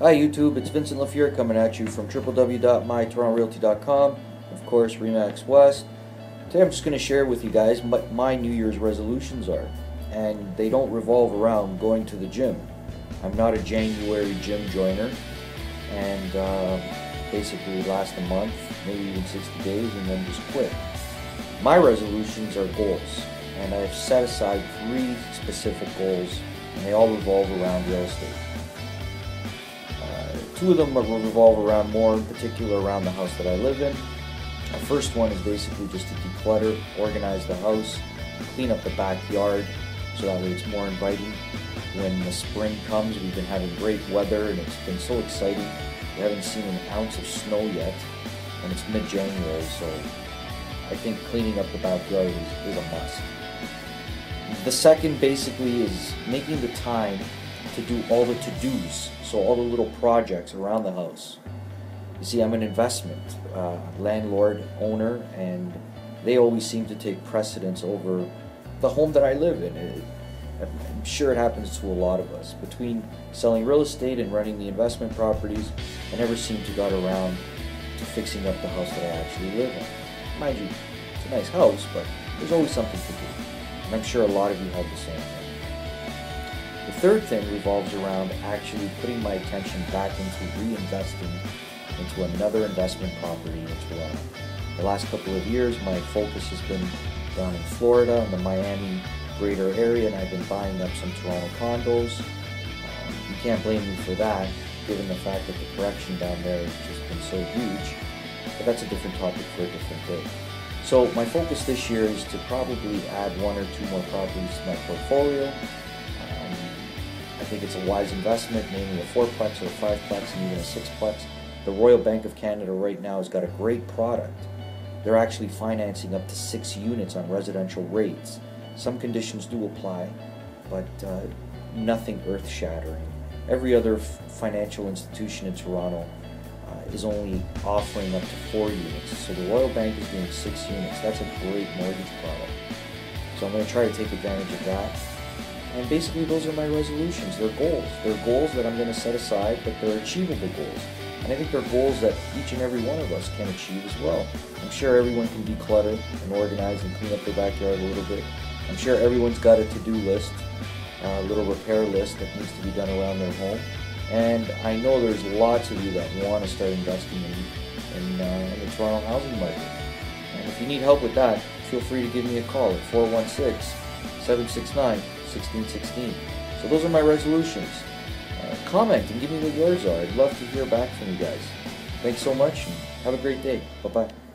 Hi YouTube, it's Vincent La Fiura coming at you from www.mytorontorealty.com. Of course, Remax West. Today I'm just going to share with you guys what my New Year's resolutions are. And they don't revolve around going to the gym. I'm not a January gym joiner. And uh, basically last a month, maybe even 60 days, and then just quit. My resolutions are goals. And I've set aside three specific goals, and they all revolve around real estate. Two of them revolve around more in particular around the house that I live in. The first one is basically just to declutter, organize the house, clean up the backyard so that way it's more inviting. When the spring comes, we've been having great weather and it's been so exciting. We haven't seen an ounce of snow yet and it's mid-January so I think cleaning up the backyard is, is a must. The second basically is making the time to do all the to-dos, so all the little projects around the house. You see, I'm an investment uh, landlord, owner, and they always seem to take precedence over the home that I live in. It, I'm sure it happens to a lot of us. Between selling real estate and running the investment properties, I never seem to got around to fixing up the house that I actually live in. Mind you, it's a nice house, but there's always something to do. And I'm sure a lot of you have the same. The third thing revolves around actually putting my attention back into reinvesting into another investment property in Toronto. The last couple of years, my focus has been down in Florida and the Miami greater area, and I've been buying up some Toronto condos. Um, you can't blame me for that, given the fact that the correction down there has just been so huge. But that's a different topic for a different day. So my focus this year is to probably add one or two more properties to my portfolio think it's a wise investment, namely a fourplex or a fiveplex and even a sixplex. The Royal Bank of Canada right now has got a great product. They're actually financing up to six units on residential rates. Some conditions do apply, but uh, nothing earth-shattering. Every other financial institution in Toronto uh, is only offering up to four units. So the Royal Bank is doing six units. That's a great mortgage product. So I'm going to try to take advantage of that. And basically, those are my resolutions. They're goals. They're goals that I'm going to set aside, but they're achievable goals. And I think they're goals that each and every one of us can achieve as well. I'm sure everyone can declutter and organize and clean up their backyard a little bit. I'm sure everyone's got a to-do list, a little repair list that needs to be done around their home. And I know there's lots of you that want to start investing in, in, uh, in the Toronto housing market. And if you need help with that, feel free to give me a call at 416 769 1616. So those are my resolutions. Uh, comment and give me what yours are. I'd love to hear back from you guys. Thanks so much and have a great day. Bye-bye.